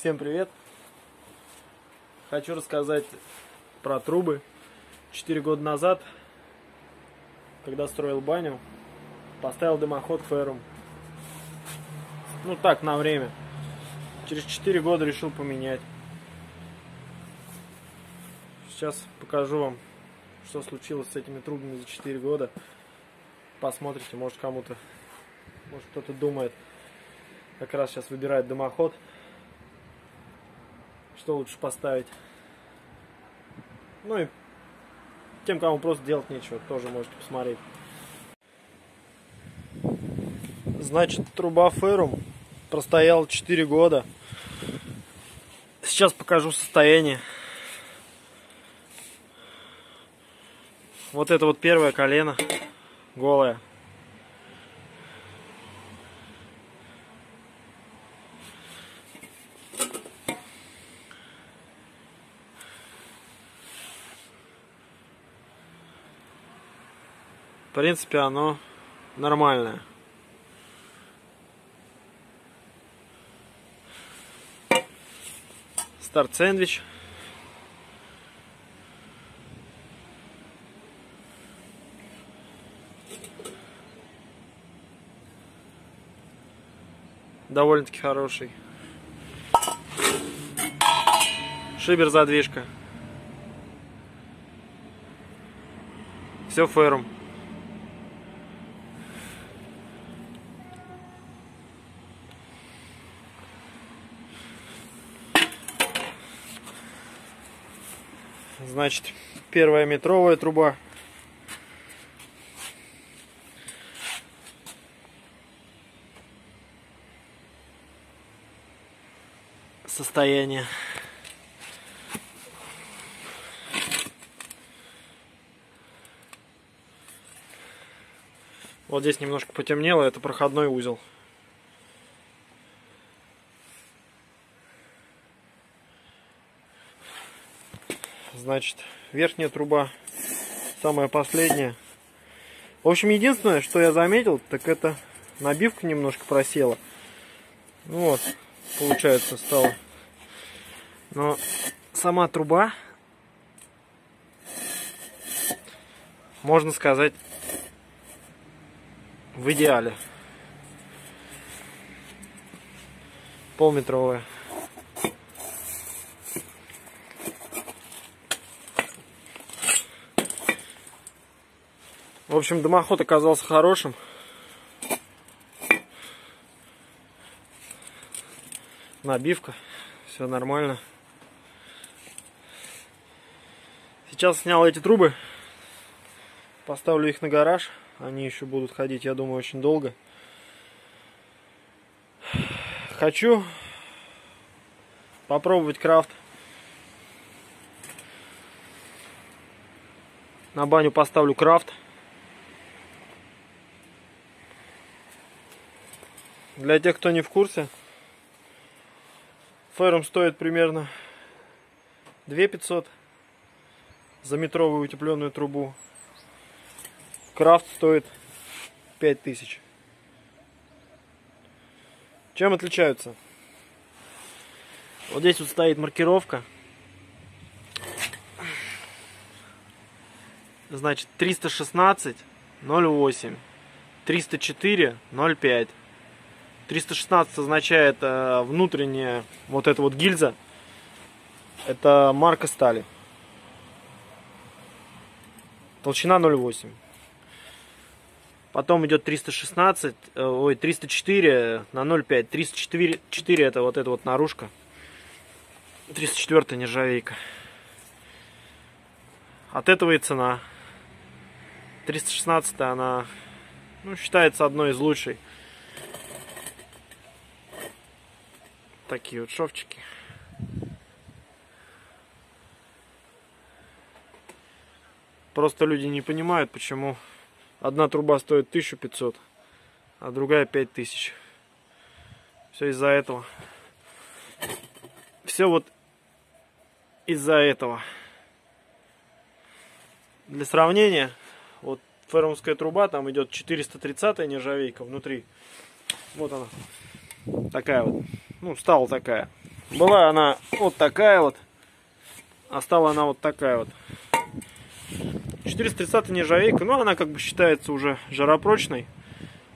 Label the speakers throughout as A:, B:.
A: Всем привет! Хочу рассказать про трубы. Четыре года назад, когда строил баню, поставил дымоход ферум. Ну так, на время. Через четыре года решил поменять. Сейчас покажу вам, что случилось с этими трубами за 4 года. Посмотрите, может кому-то, может кто-то думает, как раз сейчас выбирает дымоход. Что лучше поставить. Ну и тем, кому просто делать нечего, тоже можете посмотреть. Значит, труба Ферум простояла 4 года. Сейчас покажу состояние. Вот это вот первое колено голое. В принципе, оно нормальное. Старт сэндвич. довольно-таки хороший. Шибер задвижка. Все ферум. Значит, первая метровая труба состояние. Вот здесь немножко потемнело, это проходной узел. Значит, верхняя труба, самая последняя. В общем, единственное, что я заметил, так это набивка немножко просела. Ну вот, получается, стало но сама труба, можно сказать, в идеале. Полметровая. В общем, дымоход оказался хорошим. Набивка, все нормально. Сейчас снял эти трубы. Поставлю их на гараж. Они еще будут ходить, я думаю, очень долго. Хочу попробовать крафт. На баню поставлю крафт. Для тех, кто не в курсе, ферум стоит примерно 2500 за метровую утепленную трубу. Крафт стоит 5000. Чем отличаются? Вот здесь вот стоит маркировка. Значит, 316 08 304 05 316 означает э, внутренняя вот эта вот гильза. Это марка стали. Толщина 0,8. Потом идет 316, э, ой, 304 на 0,5. 304 4 это вот эта вот наружка. 304 нержавейка. От этого и цена. 316 она ну, считается одной из лучшей. Такие вот шовчики. Просто люди не понимают, почему одна труба стоит 1500, а другая 5000. Все из-за этого. Все вот из-за этого. Для сравнения, вот фермовская труба, там идет 430 нержавейка внутри. Вот она. Такая вот. Ну, стала такая. Была она вот такая вот, а стала она вот такая вот. 430 нержавейка, ну она как бы считается уже жаропрочной,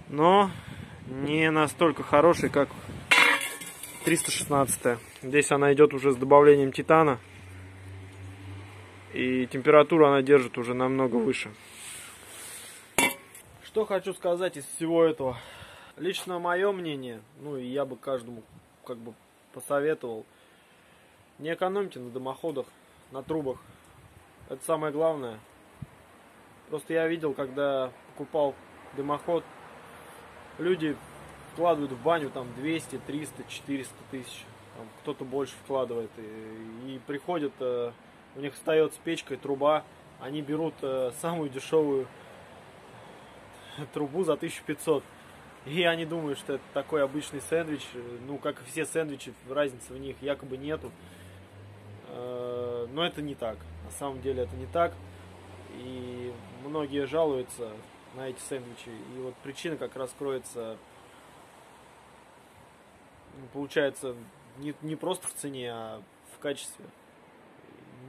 A: но не настолько хорошей, как 316. Здесь она идет уже с добавлением титана. И температуру она держит уже намного выше. Что хочу сказать из всего этого. Лично мое мнение, ну и я бы каждому как бы посоветовал, не экономьте на дымоходах, на трубах. Это самое главное. Просто я видел, когда покупал дымоход, люди вкладывают в баню там 200, 300, 400 тысяч. Кто-то больше вкладывает. И, и приходят, э, у них встает с печкой труба, они берут э, самую дешевую трубу за 1500. И они думают, что это такой обычный сэндвич. Ну, как и все сэндвичи, разницы в них якобы нету. Э, но это не так. На самом деле это не так. И многие жалуются на эти сэндвичи. И вот причина как раз кроется, ну, получается, не, не просто в цене, а в качестве.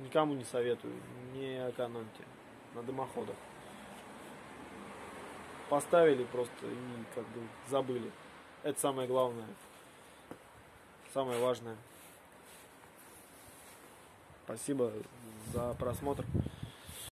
A: Никому не советую, не экономьте на дымоходах поставили просто и как бы забыли. Это самое главное. Самое важное. Спасибо за просмотр.